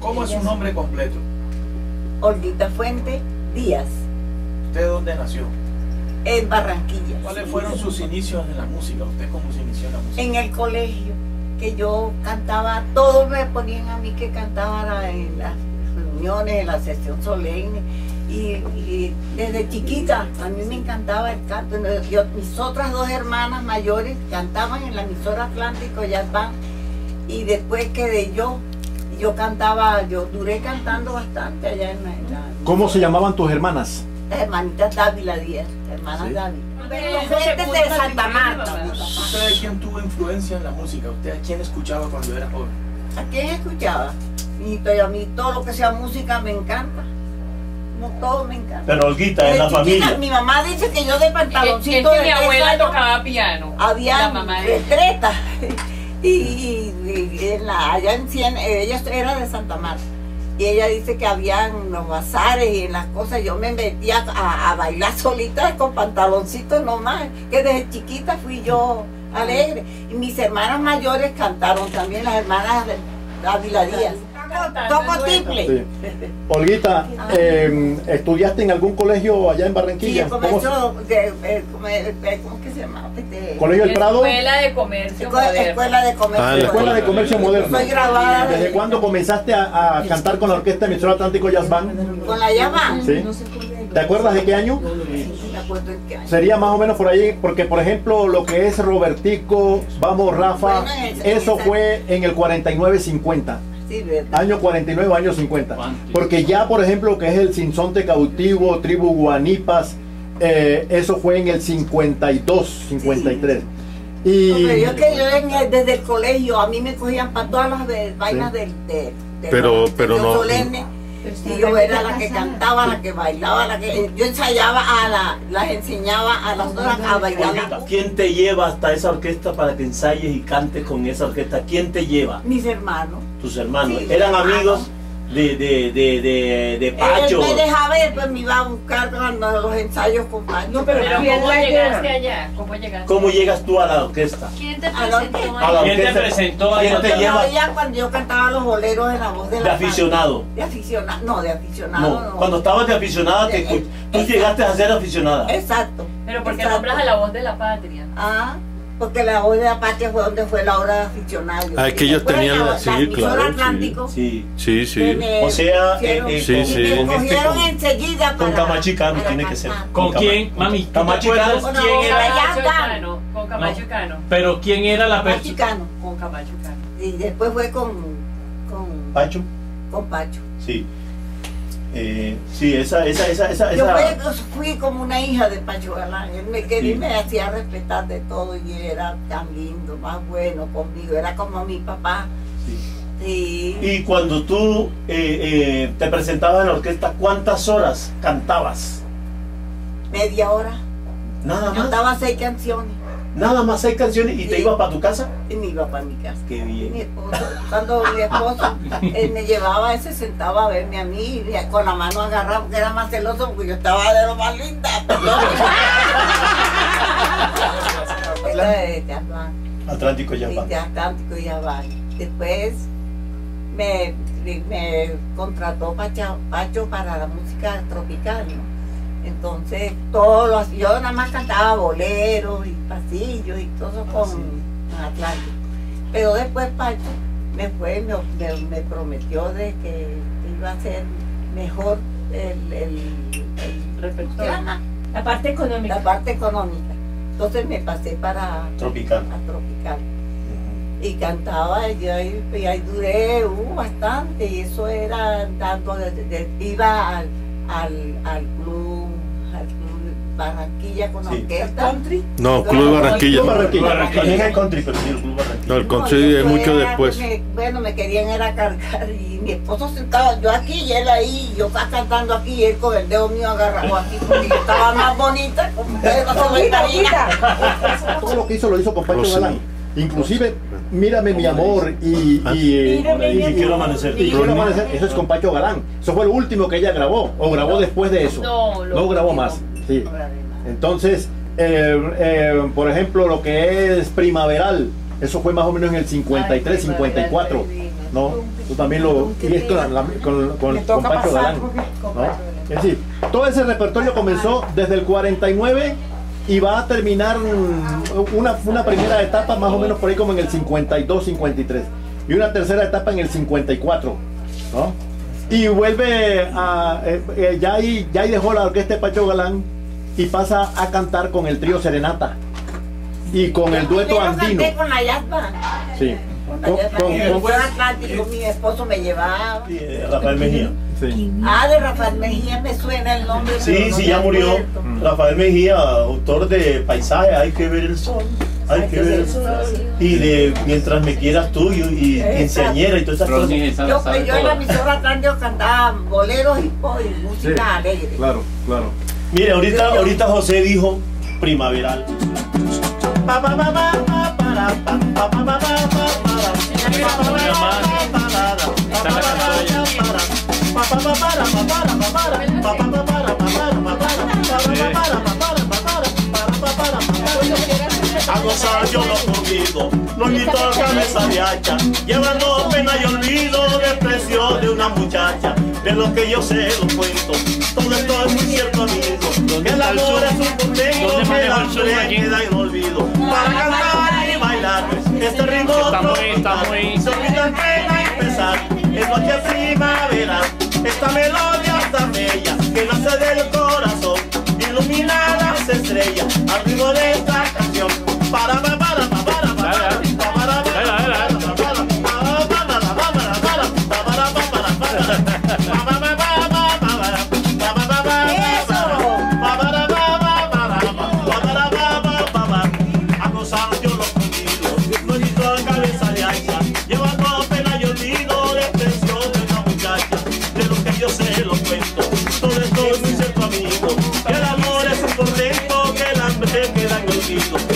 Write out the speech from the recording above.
¿Cómo es su nombre completo? Olguita Fuente Díaz, ¿Usted dónde nació? en Barranquilla. ¿Cuáles fueron sus inicios en la música? ¿Usted cómo se inició en la música? En el colegio, que yo cantaba, todos me ponían a mí que cantara en las reuniones, en la sesión solemne. Y, y desde chiquita a mí me encantaba el canto. Yo- mis otras dos hermanas mayores cantaban en la emisora Atlántico Jazz Band y después quedé yo. Yo cantaba, yo duré cantando bastante allá en la, en la- ¿Cómo se llamaban tus hermanas? Las hermanitas Dávila Díaz, hermanas Sí. Dávila. Pero de Santa Marta. ¿Usted de quién tuvo influencia en la música? ¿Usted a quién escuchaba cuando era joven? ¿A quién escuchaba? Y a mí todo lo que sea música me encanta. No todo me encanta. Pero Olguita, en la chiquita, familia. Mi mamá dice que yo de Es pantaloncito que de mi abuela años tocaba piano. había La mamá de. Y, en la, allá en Cien, ella era de Santa Marta. Y ella dice que habían los bazares y en las cosas. Yo me metía a, a bailar solita con pantaloncitos nomás. Que desde chiquita fui yo alegre. Y mis hermanas mayores cantaron también, las hermanas de Ávila Díaz. Toco tiple. Sí. Olguita, eh, ¿estudiaste en algún colegio allá en Sí, Barranquilla? el ¿Cómo se- comercio de, eh, comer- eh, ¿cómo que se llama? Este, ¿Colegio El Prado? Escuela de comercio escuela, moderno. escuela de comercio. Ah, la Escuela de Comercio Moderno. Soy de- ¿Desde cuándo comenzaste a, a cantar con la orquesta emisora Atlántico Jazz Band? Con la llama. ¿Sí? ¿Te acuerdas de qué año? No me acuerdo en qué año. Sería más o menos por ahí, porque por ejemplo lo que es Robertico, vamos Rafa, Bueno, en- eso en- fue en el 49-50. Sí. Año 49, año 50. Porque ya, por ejemplo, que es el Sinsonte Cautivo, Tribu Guanipas, eh, eso fue en el 52, 53. Y Hombre, yo que yo en el- desde el colegio, a mí me cogían para todas las vainas del, de, de Pero- pero no- solemne. Y yo era la que cantaba, la que bailaba, la que yo ensayaba a la, las enseñaba a las otras a bailar. ¿Quién te lleva hasta esa orquesta para que ensayes y cantes con esa orquesta? ¿Quién te lleva? Mis hermanos. Tus hermanos. Sí, ¿Eran hermanos. amigos de, de, de, de, de Pacho? Él me dejaba y después me iba a buscar cuando los ensayos con Pacho. Pero ¿Quién ¿cómo llegaste allá? ¿Cómo llegaste? ¿Cómo llegas tú a la orquesta? ¿Quién te presentó A la? ¿Quién te orquesta. presentó a ¿Quién la te Yo lo lleva? cuando yo cantaba los boleros en la voz de la De aficionado. De aficionado, no, de aficionado No, no. cuando estabas de aficionada, te tú llegaste a ser aficionada. Exacto. Pero porque exacto. nombras a la voz de la patria. Ah, porque la voz de la patria fue donde fue la hora de aficionado. Ah, es que ellos tenían la, sí, claro. Atlántico. Sí. Sí, sí. me O sea, eh, eh, Sí, me sí. con este, cogieron con- enseguida con para- Camacho y Cano para tiene que ser. ¿Con quién, mami? ¿Tú te Camacho y Cano. Con quién era? Camacho Camacho Cano. Cano. Con Camacho y Cano. Pero quién era la Camacho persona. Con Camacho y Cano. Y después fue con, con, Pacho. con Pacho. Sí. Eh, sí, esa, esa, esa, esa, Yo fui, como una hija de Pacho Galán. Él me quería y me hacía respetar de todo y era tan lindo, más bueno conmigo. Era como mi papá. sí. Sí. Y cuando tú eh, eh, te presentabas en la orquesta, ¿cuántas horas cantabas? Media hora. Nada más. Cantaba seis canciones Nada más seis canciones y te ibas para tu casa. y me iba para mi casa. Qué Mi bien. esposo, cuando mi esposo él me llevaba, él se sentaba a verme a mí y con la mano agarrada, porque era más celoso porque yo estaba de lo más linda. Atlántico ya sí, va. de Atlántico y Band. Después me, me contrató Pacho, Pacho para la música tropical, ¿no? Entonces, todo lo hacía- yo nada más cantaba boleros y pasillos y todo eso con sí. Atlántico. Pero después Pacho me fue, me, me- me prometió de que iba a ser mejor el, el, el- Repertorio. La parte económica. la parte económica. Entonces me pasé para Tropical. a Tropical y cantaba y ahí, y ahí duré uh, bastante y eso era dando de- de- iba al, al, al club Barranquilla con Sí. orquesta No, Club Barranquilla. Club Barranquilla. También hay country, pero sí, el Club Barranquilla. No, el country es mucho era después. me- bueno, me querían era cargar y mi esposo sentado, yo aquí y él ahí, yo acá cantando aquí y él con el dedo mío agarrado aquí porque yo estaba más bonita, como todo lo que hizo lo hizo con Pacho Rosy. Galán. Inclusive, mírame mi amor y, Ah. y, eh, mi Y quiero amanecer. y quiero amanecer, eso es con Pacho Galán. Eso fue lo último que ella grabó, o grabó después de eso. No, lo No grabó último. más. Sí. Entonces, eh, eh, por ejemplo, lo que es primaveral, eso fue más o menos en el 53, Ay, 54. primavera, No, tú también lo. Y es con, la- con, con, con Galán. ¿no? Es decir, todo ese repertorio comenzó desde el 49 y va a terminar una, una primera etapa más o menos por ahí como en el 52, 53 y una tercera etapa en el 54, ¿no? Y vuelve a. eh, eh, ya, ahí, ya ahí dejó la orquesta de Pacho Galán y pasa a cantar con el trío Serenata y con el dueto andino. canté con la Yasma. Sí. Con el con- Atlántico mi esposo me llevaba. Sí, eh, Rafael Mejía. sí. Ah, de Rafael Mejía me suena el nombre. Sí, no sí, ya murió. acuerdo. Rafael Mejía, autor de Paisaje, Hay que ver el sol. Hay que ver el sol. Y de Mientras me quieras tú y, y Quinceañera y todas esas cosas. Esa Yo, yo en la emisora Atlántico cantaba boleros y, y música Sí, alegre. Claro, claro. Mire, ahorita, ahorita José dijo primaveral. A gozar yo los convido, no invito a cabeza de hacha, llevando pena y olvido, de depresión de una muchacha, de lo que yo sé lo cuento, todo esto es muy cierto el amor es un ¿Dónde que el hambre queda en olvido. Para cantar y bailar este ritmo Está muy- está tropical. muy- Se olvida pena y pesar, es noche primavera. Esta melodía tan bella que nace del corazón, ilumina las estrellas al ritmo de esta Chico.